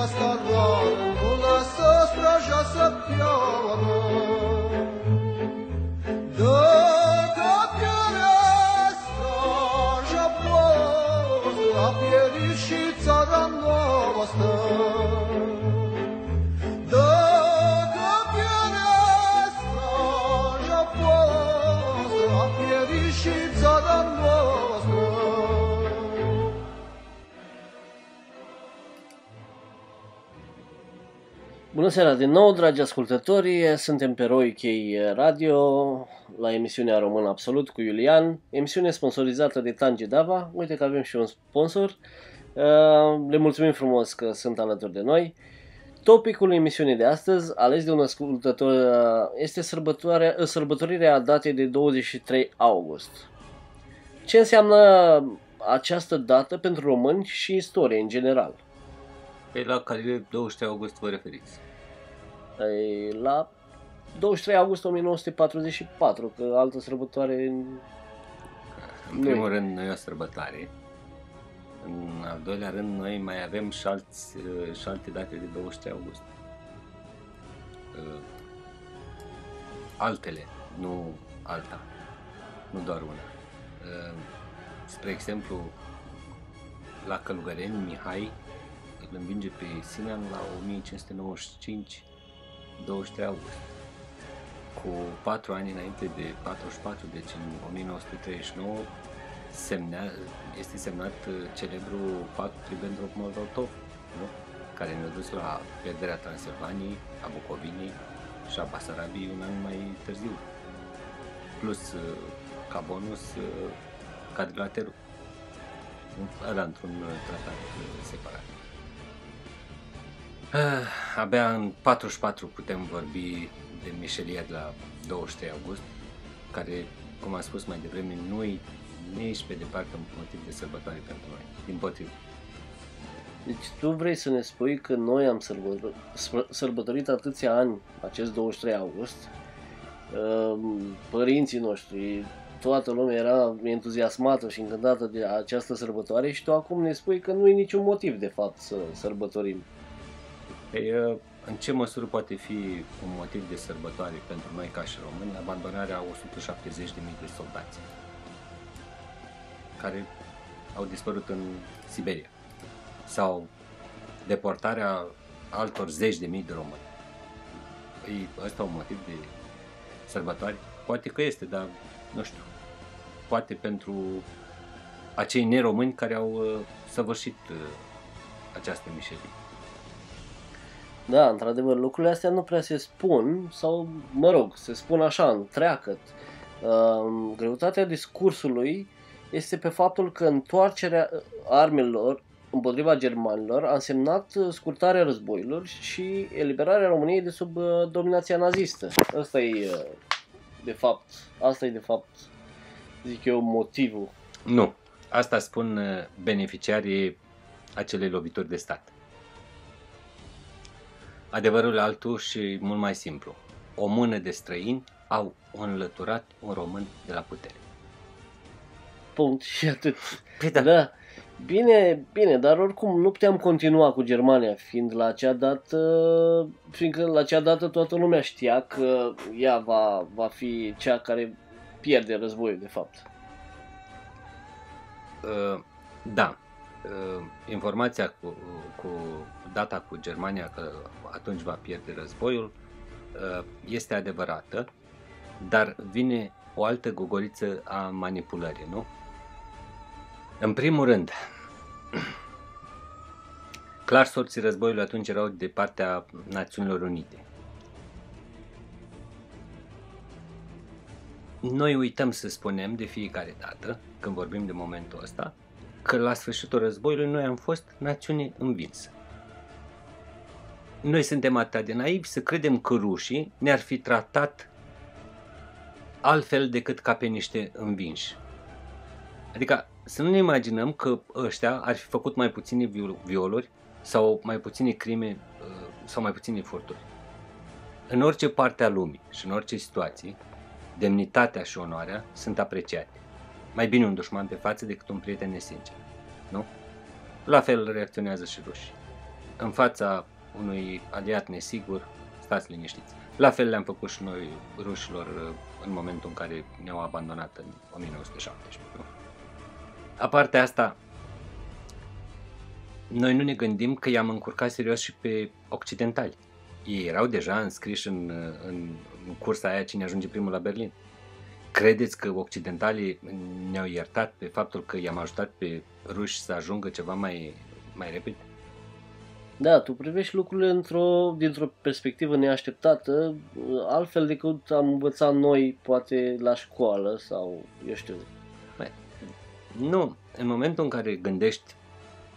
această doară, mâna să străja să. Bună seara din nou, dragi ascultători! Suntem pe Roy K Radio la emisiunea Român Absolut cu Iulian, emisiune sponsorizată de Tangi Dava. Uite că avem și un sponsor. Uh, Le mulțumim frumos că sunt alături de noi. Topicul emisiunii de astăzi, ales de un ascultător, uh, este sărbătoarea, sărbătorirea datei de 23 august. Ce înseamnă această dată pentru români și istorie în general? Pe la care 23 august vă referiți? E, la 23 august 1944, că altă sărbătoare În Nu. primul rând, noi o sărbătoare. În al doilea rând, noi mai avem și, alți, uh, și alte date de 23 august. Uh, Altele, nu alta. Nu doar una. Uh, Spre exemplu, la Călugăreni, Mihai îl învinge pe Simeon la 1595, 23 august. Cu patru ani înainte de 44, deci în 1939, semnea, este semnat uh, celebru pact Ribbentrop-Molotov, nu? care ne-a dus la pierderea Transilvaniei, a Bucovinei și a Basarabiei un an mai târziu. Plus, uh, ca bonus, uh, quadrilaterul. Nu? Ăla într-un uh, tratat uh, separat. Ah, Abia în 44 putem vorbi de Michelia de la 23 august, care, cum am spus mai devreme, nu e nici pe departe un motiv de sărbătoare pentru noi. Din potrivă. Deci tu vrei să ne spui că noi am sărbător- săr- sărbătorit atâția ani acest 23 august, um, părinții noștri, toată lumea era entuziasmată și încântată de această sărbătoare și tu acum ne spui că nu e niciun motiv de fapt să sărbătorim. Păi, uh, în ce măsură poate fi un motiv de sărbătoare pentru noi ca și români abandonarea 170.000 de soldați care au dispărut în Siberia sau deportarea altor zeci de mii de români. E ăsta un motiv de sărbătoare? Poate că este, dar nu știu. Poate pentru acei neromâni care au uh, săvârșit uh, această mișelie. Da, într-adevăr, lucrurile astea nu prea se spun, sau, mă rog, se spun așa, întreagăt. Uh, greutatea discursului este pe faptul că întoarcerea uh, armelor împotriva germanilor a însemnat uh, scurtarea războiilor și eliberarea României de sub uh, dominația nazistă. Asta e, uh, de fapt, asta e de fapt, zic eu, motivul. Nu. Asta spun uh, beneficiarii acelei lovituri de stat. Adevărul altul și mult mai simplu. O mână de străini au înlăturat un român de la putere. Punct și atât. Păi Da. Bine, bine, dar oricum nu puteam continua cu Germania, fiind la acea dată, fiindcă la acea dată toată lumea știa că ea va, va fi cea care pierde războiul, de fapt. Uh, da. Uh, informația cu, cu data cu Germania că atunci va pierde războiul uh, este adevărată, dar vine o altă gogoriță a manipulării, nu? În primul rând, clar sorții războiului atunci erau de partea Națiunilor Unite. Noi uităm să spunem de fiecare dată, când vorbim de momentul ăsta, că la sfârșitul războiului noi am fost națiune învinsă. Noi suntem atât de naivi să credem că rușii ne-ar fi tratat altfel decât ca pe niște învinși. Adică să nu ne imaginăm că ăștia ar fi făcut mai puține viol- violuri sau mai puține crime uh, sau mai puține furturi. În orice parte a lumii și în orice situație, demnitatea și onoarea sunt apreciate. Mai bine un dușman pe față decât un prieten nesincer. Nu? La fel reacționează și rușii. în fața unui aliat nesigur, stați liniștiți. La fel le-am făcut și noi rușilor uh, în momentul în care ne-au abandonat în 1917. Nu? Aparte asta, noi nu ne gândim că i-am încurcat serios și pe occidentali. Ei erau deja înscriși în, în, în cursa aia cine ajunge primul la Berlin. Credeți că occidentalii ne-au iertat pe faptul că i-am ajutat pe ruși să ajungă ceva mai, mai repede? Da, tu privești lucrurile într-o, dintr-o perspectivă neașteptată, altfel decât am învățat noi, poate la școală sau, eu știu. Băi, nu, în momentul în care gândești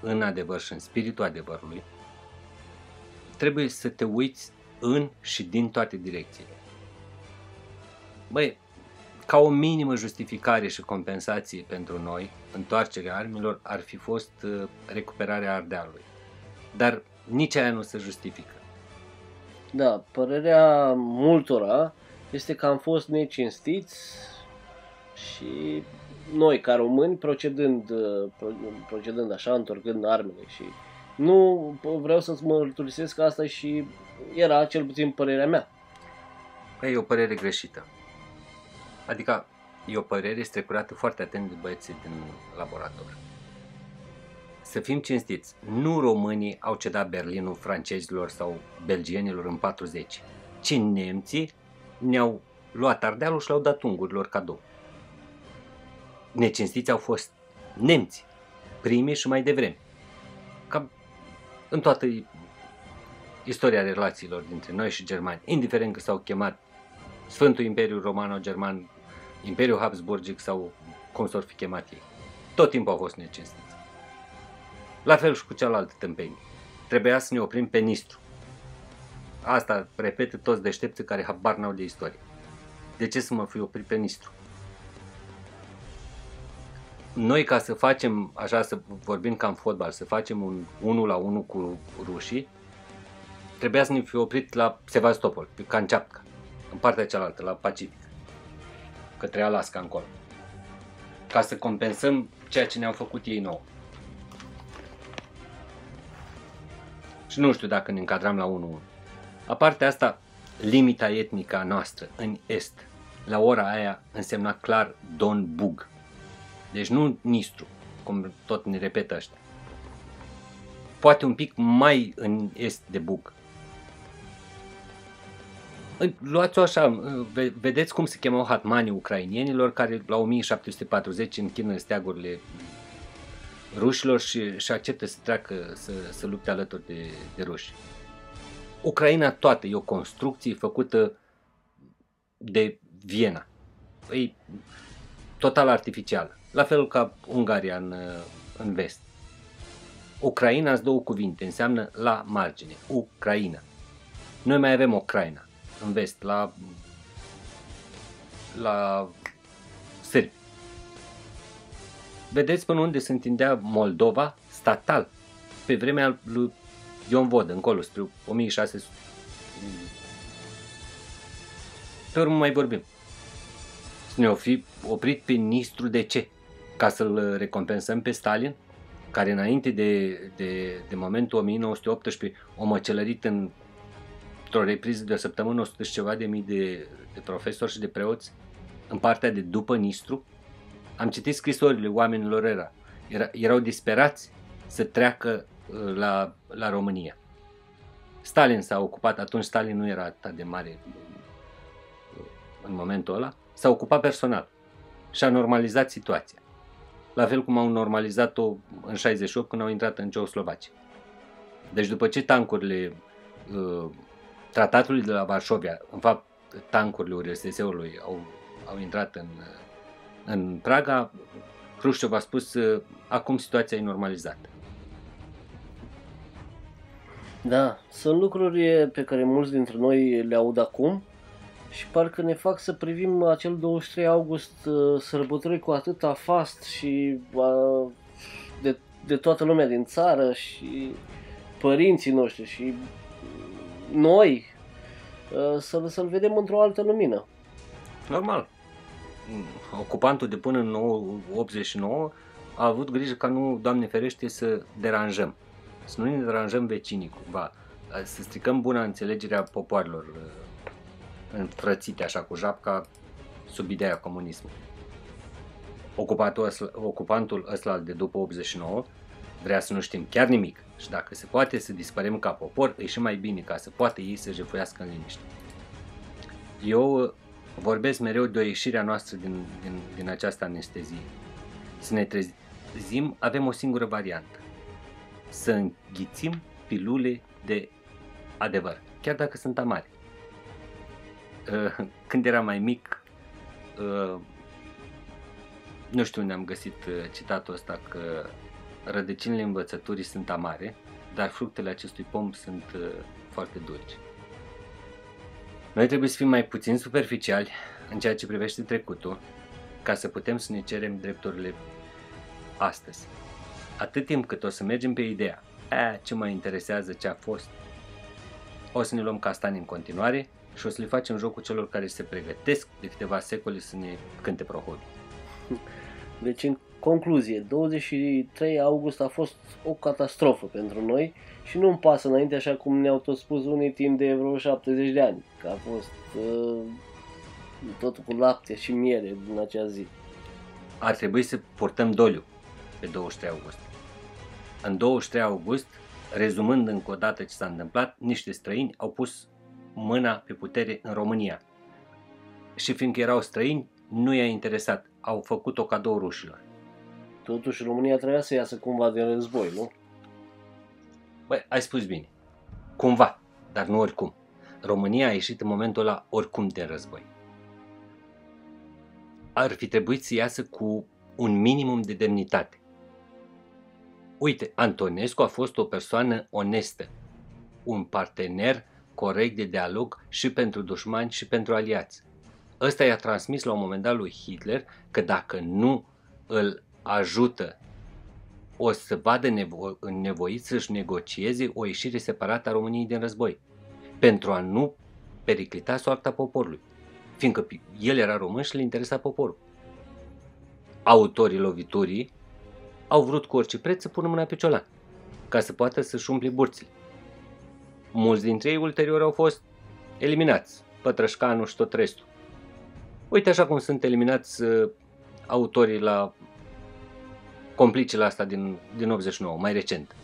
în adevăr și în spiritul adevărului, trebuie să te uiți în și din toate direcțiile. Băi, ca o minimă justificare și compensație pentru noi, întoarcerea armilor ar fi fost uh, recuperarea Ardealului. Dar nici aia nu se justifică. Da, părerea multora este că am fost necinstiți și noi ca români procedând, uh, procedând așa, întorcând armele și nu vreau să-ți mărturisesc că asta și era cel puțin părerea mea. E o părere greșită. Adică e o părere strecurată foarte atent de băieții din laborator. Să fim cinstiți, nu românii au cedat Berlinul francezilor sau belgienilor în 40, ci nemții ne-au luat Ardealul și l-au dat ungurilor cadou. Necinstiți au fost nemți, primii și mai devreme. Cam în toată istoria relațiilor dintre noi și germani, indiferent că s-au chemat Sfântul Imperiu Romano-German, Imperiul Habsburgic sau cum s-or fi chemat ei. Tot timpul au fost necinstiți. La fel și cu cealaltă tâmpenie. Trebuia să ne oprim pe Nistru. Asta repetă toți deștepții care habar n-au de istorie. De ce să mă fi oprit pe Nistru? Noi ca să facem, așa să vorbim ca în fotbal, să facem un 1 la 1 cu rușii, trebuia să ne fi oprit la Sevastopol, pe Kamchatka, în partea cealaltă, la Pacific, către Alaska încolo, ca să compensăm ceea ce ne-au făcut ei nouă. Și nu știu dacă ne încadram la 1 Aparte asta, limita etnică a noastră în Est, la ora aia însemna clar Don Bug. Deci nu Nistru, cum tot ne repetă ăștia. Poate un pic mai în Est de Bug. Luați-o așa, vedeți cum se chemau hatmanii ucrainienilor care la 1740 închină steagurile rușilor și, și acceptă să treacă să, să lupte alături de, de ruși. Ucraina toată e o construcție făcută de Viena. E total artificială. La fel ca Ungaria în, în vest. Ucraina îți două cuvinte, înseamnă la margine. Ucraina. Noi mai avem Ucraina în vest, la, la sârbi. Vedeți până unde se întindea Moldova statal pe vremea lui Ion Vod, încolo, spre 1600. Pe urmă mai vorbim. Să ne fi oprit pe Nistru de ce? Ca să-l recompensăm pe Stalin, care înainte de, de, de momentul 1918 o măcelărit în într-o repriză de o săptămână 100 și ceva de mii de, de profesori și de preoți în partea de după Nistru, am citit scrisorile oamenilor era. era erau disperați să treacă uh, la, la România. Stalin s-a ocupat, atunci Stalin nu era atât de mare uh, în momentul ăla, s-a ocupat personal și a normalizat situația. La fel cum au normalizat-o în 68 când au intrat în Ceoslovacia. Deci după ce tancurile uh, tratatului de la Varșovia, în fapt tancurile URSS-ului au, au intrat în, în Praga, Hrușciov a spus acum situația e normalizată. Da, sunt lucruri pe care mulți dintre noi le aud acum și parcă ne fac să privim acel 23 august uh, sărbători cu atâta fast și uh, de, de toată lumea din țară și părinții noștri și noi uh, să, să-l vedem într-o altă lumină. Normal. Ocupantul de până în 89 a avut grijă ca nu, Doamne ferește, să deranjăm. să nu ne deranjăm vecinii cumva, să stricăm buna înțelegerea popoarelor uh, înfrățite așa cu japca sub ideea comunismului. Ocupatul ăsla, ocupantul ăsta de după 89 vrea să nu știm chiar nimic și dacă se poate să dispărem ca popor, e și mai bine ca să poată ei să jefuiască în liniște. Eu uh, vorbesc mereu de o ieșire a noastră din, din, din această anestezie. Să ne trezim, avem o singură variantă. Să înghițim pilule de adevăr, chiar dacă sunt amare. Uh, când eram mai mic, uh, nu știu unde am găsit citatul ăsta că rădăcinile învățăturii sunt amare, dar fructele acestui pom sunt foarte dulci. Noi trebuie să fim mai puțin superficiali în ceea ce privește trecutul, ca să putem să ne cerem drepturile astăzi. Atât timp cât o să mergem pe ideea, a, ce mă interesează ce a fost, o să ne luăm castani în continuare și o să le facem jocul celor care se pregătesc de câteva secole să ne cânte prohodul. Deci, în concluzie, 23 august a fost o catastrofă pentru noi și nu-mi pasă înainte, așa cum ne-au tot spus unii timp de vreo 70 de ani, că a fost uh, totul cu lapte și miere din acea zi. Ar trebui să portăm doliu pe 23 august. În 23 august, rezumând încă o dată ce s-a întâmplat, niște străini au pus mâna pe putere în România. Și fiindcă erau străini, nu i-a interesat. Au făcut o cadou rușilor. Totuși România trebuia să iasă cumva din război, nu? Băi, ai spus bine. Cumva, dar nu oricum. România a ieșit în momentul ăla oricum de război. Ar fi trebuit să iasă cu un minimum de demnitate. Uite, Antonescu a fost o persoană onestă, un partener corect de dialog și pentru dușmani și pentru aliați. Ăsta i-a transmis la un moment dat lui Hitler că dacă nu îl ajută o să vadă nevo- nevoit să-și negocieze o ieșire separată a României din război, pentru a nu periclita soarta poporului, fiindcă el era român și le interesa poporul. Autorii loviturii au vrut cu orice preț să pună mâna pe ciolan, ca să poată să-și umple burțile. Mulți dintre ei ulterior au fost eliminați, Pătrășcanu și tot restul. Uite așa cum sunt eliminați uh, autorii la complicele asta din, din 89, mai recent.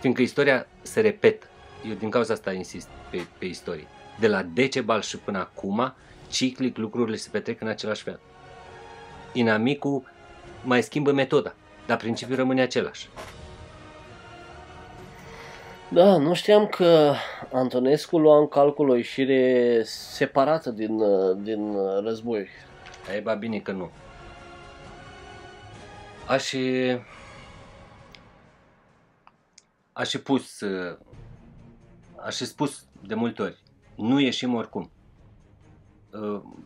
Fiindcă istoria se repetă. Eu din cauza asta insist pe, pe istorie. De la Decebal și până acum, ciclic lucrurile se petrec în același fel. Inamicul mai schimbă metoda, dar principiul rămâne același. Da, nu știam că Antonescu lua în calcul o ieșire separată din, din război. E ba bine că nu. Aș aș fi pus aș fi spus de multe ori nu ieșim oricum.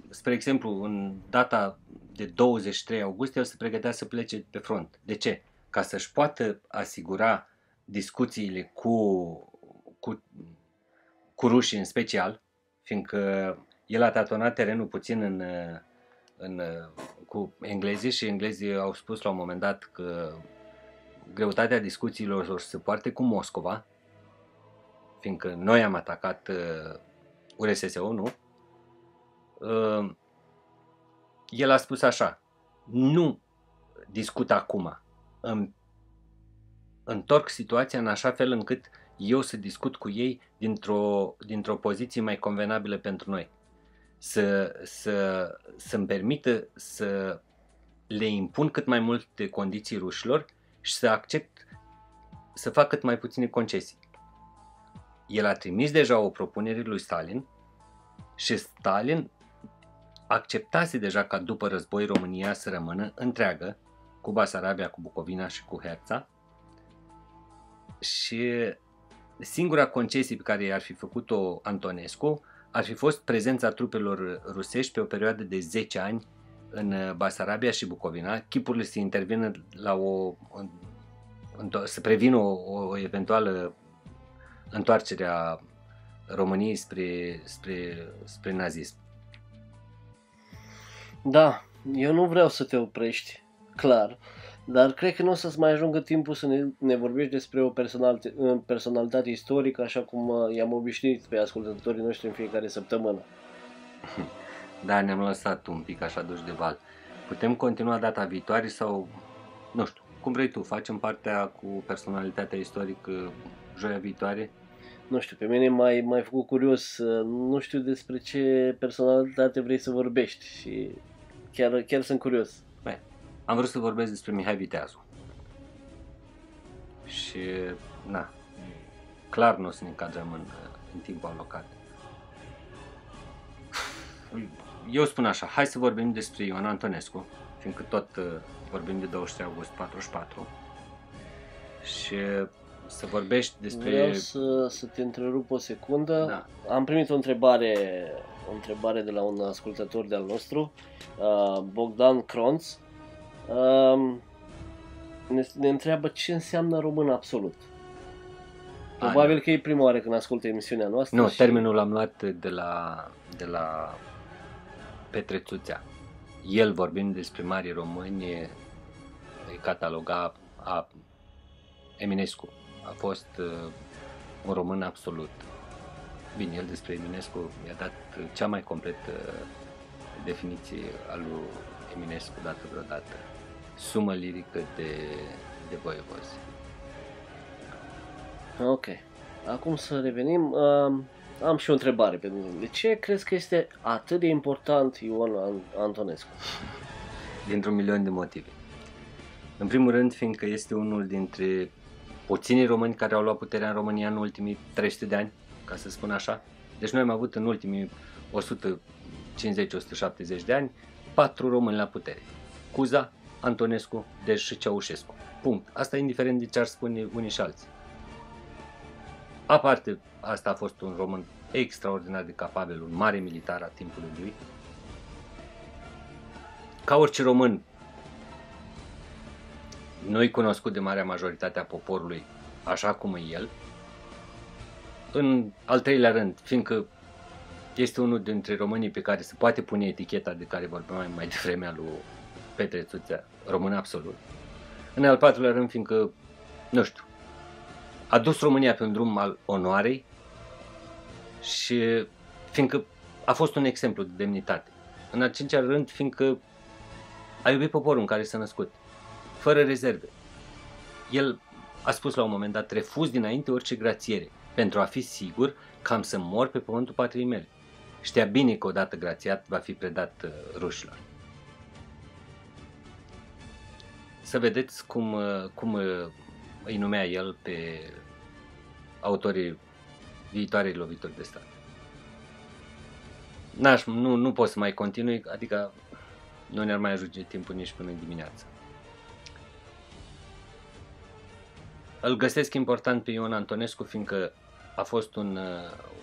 Spre exemplu, în data de 23 august, el se pregătea să plece pe front. De ce? Ca să-și poată asigura discuțiile cu, cu, cu rușii în special, fiindcă el a tatonat terenul puțin în, în, cu englezii și englezii au spus la un moment dat că greutatea discuțiilor o să se poarte cu Moscova, fiindcă noi am atacat uh, URSS-ul, nu? Uh, el a spus așa, nu discut acum, îmi întorc situația în așa fel încât eu să discut cu ei dintr-o, dintr-o poziție mai convenabilă pentru noi să, să, să-mi permită să le impun cât mai multe condiții rușilor și să accept să fac cât mai puține concesii. El a trimis deja o propunere lui Stalin și Stalin acceptase deja ca după război România să rămână întreagă cu Basarabia, cu Bucovina și cu Herța și singura concesie pe care i-ar fi făcut-o Antonescu ar fi fost prezența trupelor rusești pe o perioadă de 10 ani în Basarabia și Bucovina, chipurile să intervină la o, să prevină o, o eventuală întoarcere a României spre, spre, spre nazism. Da, eu nu vreau să te oprești, clar, Dar cred că nu o să-ți mai ajungă timpul să ne, ne vorbești despre o personalitate, personalitate istorică, așa cum uh, i-am obișnuit pe ascultătorii noștri în fiecare săptămână. Da, ne-am lăsat un pic așa duși de val. Putem continua data viitoare sau, nu știu, cum vrei tu, facem partea cu personalitatea istorică joia viitoare? Nu știu, pe mine m-ai, m-ai făcut curios, uh, nu știu despre ce personalitate vrei să vorbești și chiar, chiar sunt curios. Bine, am vrut să vorbesc despre Mihai Viteazu. Și, na, clar nu o să ne încadrăm în, în timpul alocat. Eu spun așa, hai să vorbim despre Ioan Antonescu, fiindcă tot uh, vorbim de 23 august 44. Și să vorbești despre... Vreau să, să te întrerup o secundă. Da. Am primit o întrebare, o întrebare de la un ascultător de-al nostru, uh, Bogdan Kronț. Uh, ne, ne întreabă ce înseamnă român absolut. Probabil că e prima oară când ascultă emisiunea noastră. Nu, și... termenul l-am luat de la, de la Petre Țuțea. El vorbind despre mari români, îi cataloga a Eminescu. A fost uh, un român absolut. Bine, el despre Eminescu mi-a dat cea mai completă definiție a lui Eminescu dată vreodată. Sumă lirică de, de voievozi. Ok. Acum să revenim. Uh, am și o întrebare pentru tine. De ce crezi că este atât de important Ion An- Antonescu? Dintr-un milion de motive. În primul rând, fiindcă este unul dintre puținii români care au luat puterea în România în ultimii 300 de ani, ca să spun așa. Deci noi am avut în ultimii 150-170 de ani patru români la putere. Cuza, Antonescu, Dej și Ceaușescu. Punct. Asta indiferent de ce ar spune unii și alții. Aparte, asta a fost un român extraordinar de capabil, un mare militar a timpului lui. Ca orice român, noi cunoscut de marea majoritate a poporului, așa cum e el. În al treilea rând, fiindcă este unul dintre românii pe care se poate pune eticheta de care vorbeam mai devreme a lui Petre Țuțea, român absolut. În al patrulea rând, fiindcă, nu știu, a dus România pe un drum al onoarei și fiindcă a fost un exemplu de demnitate. În al cincilea rând, fiindcă a iubit poporul în care s-a născut, fără rezerve. El a spus la un moment dat, refuz dinainte orice grațiere, pentru a fi sigur că am să mor pe pământul patriei mele. Știa bine că odată grațiat va fi predat uh, rușilor. Să vedeți cum, uh, cum uh, îi numea el pe autorii viitoarei lovituri de stat. N-aș, nu, nu pot să mai continui, adică nu ne-ar mai ajunge timpul nici până în dimineață. Îl găsesc important pe Ion Antonescu fiindcă a fost un,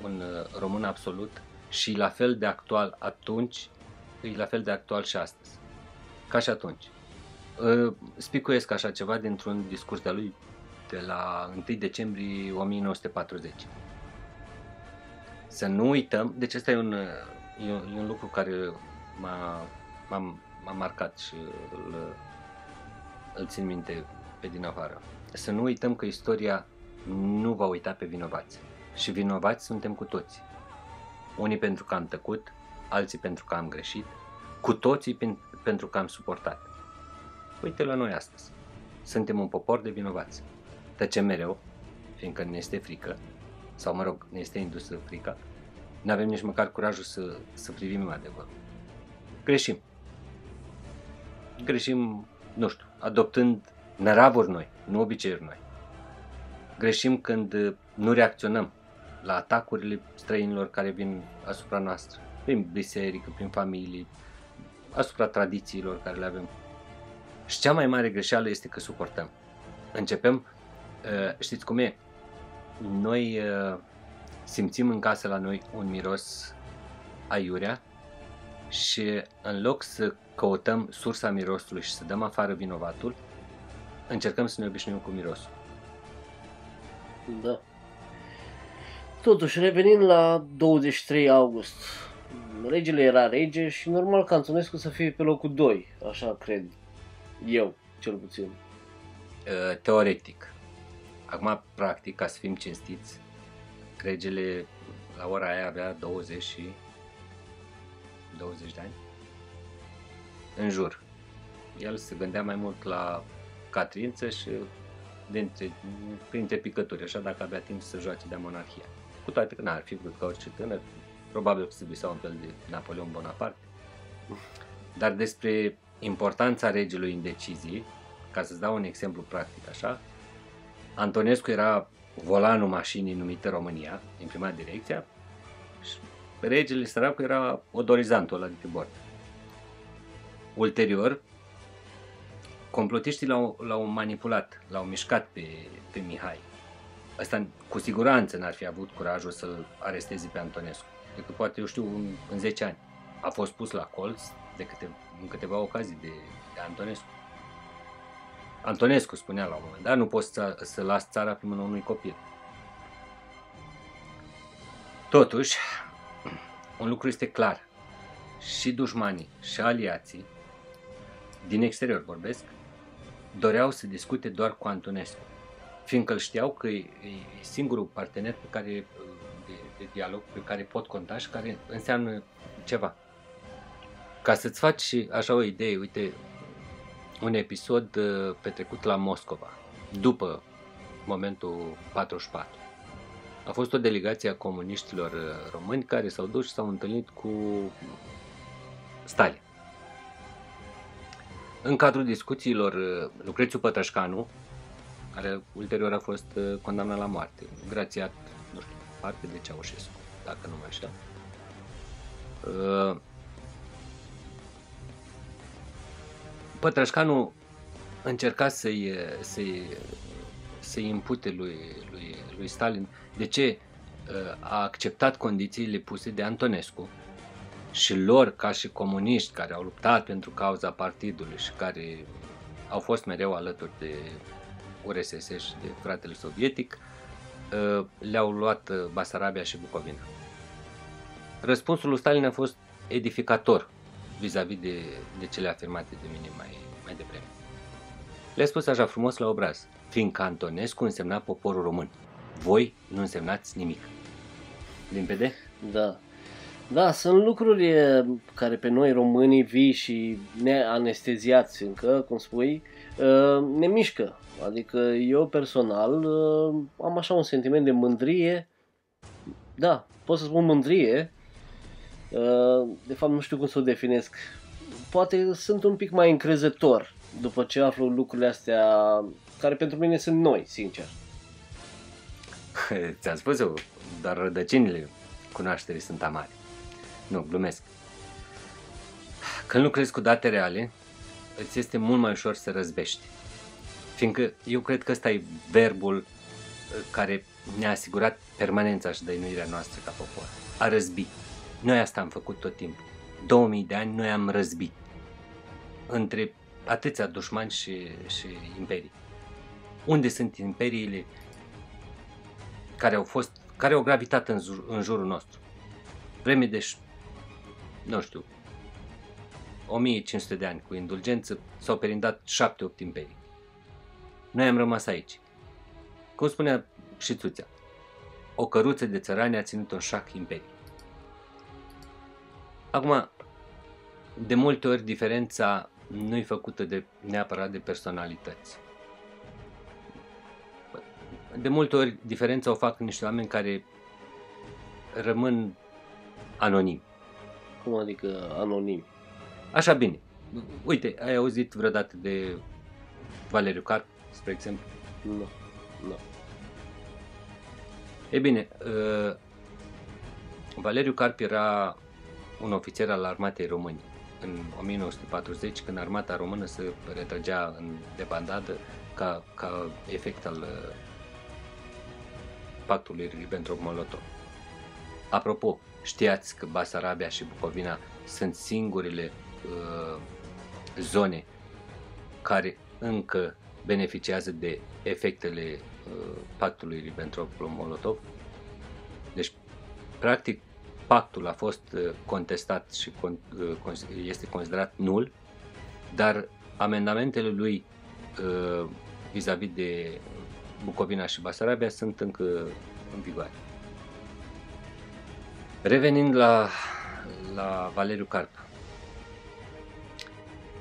un român absolut și la fel de actual atunci, e la fel de actual și astăzi. Ca și atunci. Spicuiesc așa ceva dintr-un discurs de lui de la 1 decembrie 1940. Să nu uităm, deci ăsta e un, e un, e un lucru care m-a, m-a, m-a marcat și îl, îl țin minte pe din afară. Să nu uităm că istoria nu va uita pe vinovați. Și vinovați suntem cu toți. Unii pentru că am tăcut, alții pentru că am greșit, cu toții pentru că am suportat. Uite la noi astăzi. Suntem un popor de vinovați tăcem mereu, fiindcă ne este frică, sau mă rog, ne este indusă frica, nu avem nici măcar curajul să, să privim adevărul. Greșim. Greșim, nu știu, adoptând năravuri noi, nu obiceiuri noi. Greșim când nu reacționăm la atacurile străinilor care vin asupra noastră, prin biserică, prin familie, asupra tradițiilor care le avem. Și cea mai mare greșeală este că suportăm. Începem Uh, știți cum e? Noi uh, simțim în casă la noi un miros aiurea și în loc să căutăm sursa mirosului și să dăm afară vinovatul, încercăm să ne obișnuim cu mirosul. Da. Totuși, revenind la 23 august, regele era rege și normal că Antonescu să fie pe locul 2, așa cred eu. cel puțin. Uh, teoretic. Acum, practic, ca să fim cinstiți, regele la ora aia avea 20 și 20 de ani în jur. El se gândea mai mult la catrință și dintre, printre picături, așa dacă avea timp să joace de monarhia. Cu toate că n-ar fi vrut ca orice tânăr, probabil că se visea un fel de Napoleon Bonaparte. Dar despre importanța regelui în decizii, ca să-ți dau un exemplu practic așa, Antonescu era volanul mașinii numite România, din prima direcția, și regele săracul era odorizantul ăla de pe bord. Ulterior, complotiștii l-au, l-au manipulat, l-au mișcat pe, pe Mihai. Ăsta cu siguranță n-ar fi avut curajul să-l aresteze pe Antonescu. Decât poate, eu știu, în, în 10 ani. A fost pus la colț de câte, în câteva ocazii de, de Antonescu. Antonescu spunea la un moment dat, nu poți să, să las țara pe mâna unui copil. Totuși, un lucru este clar. Și dușmanii și aliații, din exterior vorbesc, doreau să discute doar cu Antonescu, fiindcă îl știau că e, e singurul partener pe care, de, de dialog pe care pot conta și care înseamnă ceva. Ca să-ți faci așa o idee, uite, un episod uh, petrecut la Moscova, după momentul 44. A fost o delegație a comuniștilor uh, români care s-au dus și s-au întâlnit cu Stalin. În cadrul discuțiilor, uh, Lucrețiu Pătășcanu, care ulterior a fost condamnat la moarte, grațiat, nu știu, parte de Ceaușescu, dacă nu mai așa, Pătrășcanu încerca să-i, să-i, să-i impute lui, lui, lui Stalin. De ce? Uh, a acceptat condițiile puse de Antonescu. Și lor ca și comuniști care au luptat pentru cauza partidului și care au fost mereu alături de URSS și de fratele sovietic, uh, le-au luat uh, Basarabia și Bucovina. Răspunsul lui Stalin a fost edificator vis-a-vis de, de cele afirmate de mine mai, mai devreme. Le-a spus așa frumos la obraz, fiindcă Antonescu însemna poporul român. Voi nu însemnați nimic. Limpede? Da. Da, sunt lucruri care pe noi românii vii și neanesteziați încă, cum spui, ne mișcă. Adică eu personal am așa un sentiment de mândrie, da, pot să spun mândrie, de fapt nu știu cum să o definesc, poate sunt un pic mai încrezător după ce aflu lucrurile astea care pentru mine sunt noi, sincer. Ți-am spus eu, dar rădăcinile cunoașterii sunt amare. Nu, glumesc. Când lucrezi cu date reale, îți este mult mai ușor să răzbești. Fiindcă eu cred că ăsta e verbul uh, care ne-a asigurat permanența și dăinuirea noastră ca popor. A răzbi. Noi asta am făcut tot timpul. 2000 de ani noi am răzbit. Între atâția dușmani și, și imperii. Unde sunt imperiile care au fost, care au gravitat în, jur, în jurul nostru? Vreme de, nu știu, 1500 de ani cu indulgență s-au perindat 7-8 imperii. Noi am rămas aici. Cum spunea și Tuțea, o căruță de țărani a ținut în șac imperii. Acum, de multe ori diferența nu e făcută de, neapărat de personalități. De multe ori diferența o fac niște oameni care rămân anonimi. Cum adică anonim? Așa bine. Uite, ai auzit vreodată de Valeriu Carp, spre exemplu? Nu. Nu. E bine, uh, Valeriu Carp era un ofițer al armatei române în 1940, când armata română se retrăgea în debandadă ca, ca efect al uh, pactului Ribbentrop-Molotov. Apropo, știați că Basarabia și Bucovina sunt singurile uh, zone care încă beneficiază de efectele uh, pactului Ribbentrop-Molotov? Deci, practic, pactul a fost uh, contestat și uh, este considerat nul, dar amendamentele lui uh, vis-a-vis de Bucovina și Basarabia sunt încă în vigoare. Revenind la, la Valeriu Carp,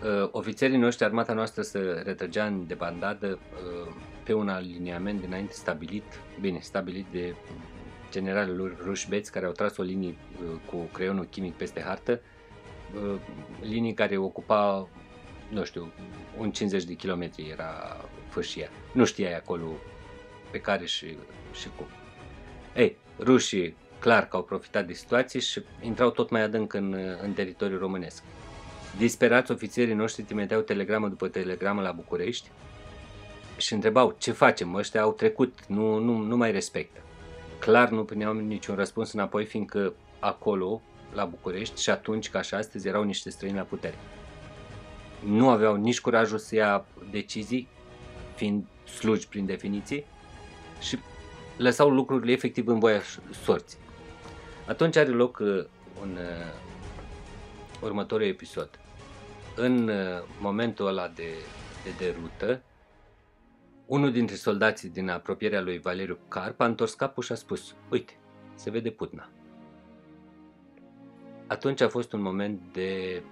uh, ofițerii noștri, armata noastră se retrăgea în debandadă uh, pe un aliniament dinainte stabilit, bine, stabilit de generalul ruși beți care au tras o linie uh, cu creionul chimic peste hartă, uh, linii care ocupa, nu știu, un 50 de kilometri era fâșia. Nu știai acolo pe care și, și cum. Ei, rușii clar că au profitat de situație și intrau tot mai adânc în, în teritoriul românesc. Disperați, ofițerii noștri trimiteau telegramă după telegramă la București și întrebau ce facem, ăștia au trecut, nu, nu, nu mai respectă. Clar nu primeau niciun răspuns înapoi, fiindcă acolo, la București, și atunci, ca și astăzi, erau niște străini la putere. Nu aveau nici curajul să ia decizii, fiind slugi prin definiție, și lăsau lucrurile efectiv în voia sorții. Atunci are loc uh, un uh, următorul episod. În uh, momentul ăla de, de derută, unul dintre soldații din apropierea lui Valeriu Carp a întors capul și a spus, uite, se vede putna. Atunci a fost un moment de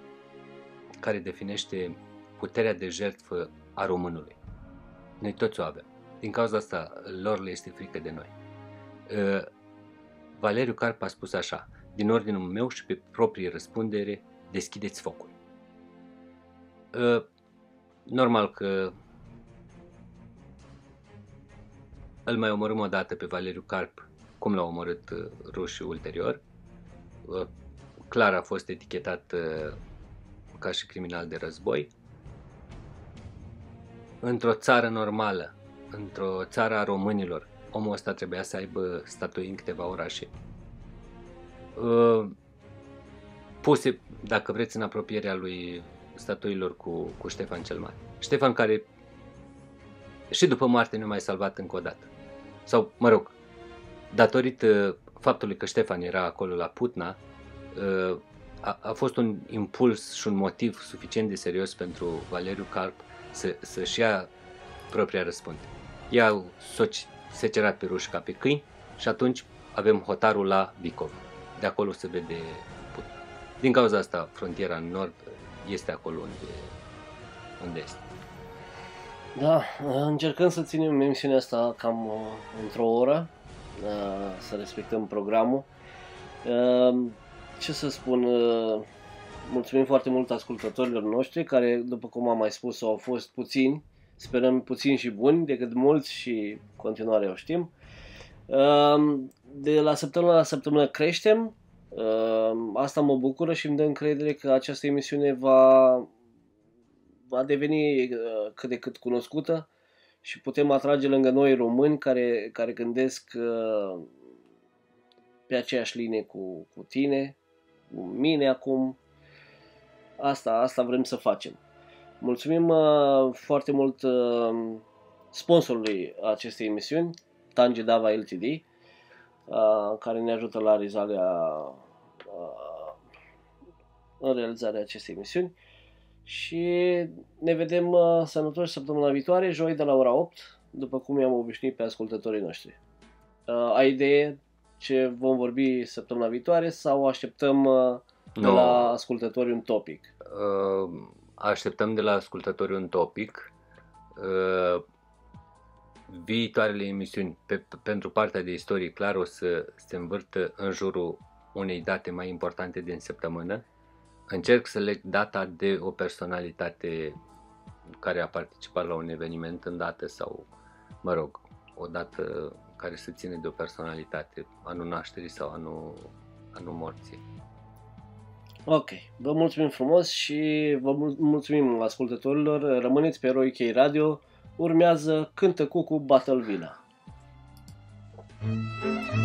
care definește puterea de jertfă a românului. Noi toți o avem. Din cauza asta, lor le este frică de noi. Uh, Valeriu Carp a spus așa, din ordinul meu și pe proprie răspundere, deschideți focul. Uh, normal că îl mai omorâm o dată pe Valeriu Carp, cum l-a omorât uh, rușii ulterior. Clar a fost etichetat ca și criminal de război. Într-o țară normală, într-o țară a românilor, omul ăsta trebuia să aibă statui în câteva orașe. Uh, puse, dacă vreți, în apropierea lui statuilor cu, cu Ștefan cel Mare. Ștefan care și după moarte nu mai salvat încă o dată. Sau, mă rog, datorită faptului că Ștefan era acolo la Putna, uh, a, a fost un impuls și un motiv suficient de serios pentru Valeriu Carp să, să-și ia propria răspundere. Iau soci secerat pe ruși ca pe câini și atunci avem hotarul la Bicov. De acolo se vede put. Din cauza asta, frontiera în nord este acolo unde, unde este. Da, încercăm să ținem emisiunea asta cam uh, într-o oră, uh, să respectăm programul. Uh, ce să spun, mulțumim foarte mult ascultătorilor noștri, care, după cum am mai spus, au fost puțini, sperăm puțin și buni decât mulți și continuare o știm. Ehm, de la săptămână la săptămână creștem, ehm, asta mă bucură și îmi dă încredere că această emisiune va, va deveni eh, cât de cât cunoscută și putem atrage lângă noi români care, care gândesc eh, pe aceeași linie cu, cu tine, cu mine acum. Asta, asta vrem să facem. Mulțumim uh, foarte mult uh, sponsorului acestei emisiuni, Tangi Dava Ltd, uh, care ne ajută la realizarea, uh, în realizarea acestei emisiuni. Și ne vedem uh, sănătoși săptămâna viitoare, joi de la ora 8, după cum i-am obișnuit pe ascultătorii noștri. Uh, ai idee ce vom vorbi săptămâna viitoare sau așteptăm uh, de no. la ascultătorii un topic? Uh așteptăm de la ascultători un topic. Uh, viitoarele emisiuni pe, pentru partea de istorie clar o să se învârtă în jurul unei date mai importante din săptămână. Încerc să leg data de o personalitate care a participat la un eveniment în dată sau, mă rog, o dată care se ține de o personalitate, anul nașterii sau anul, anul morții. Ok, vă mulțumim frumos și vă mulțumim ascultătorilor. Rămâneți pe Roy K Radio. Urmează Cântă Cucu Battle Villa. thank you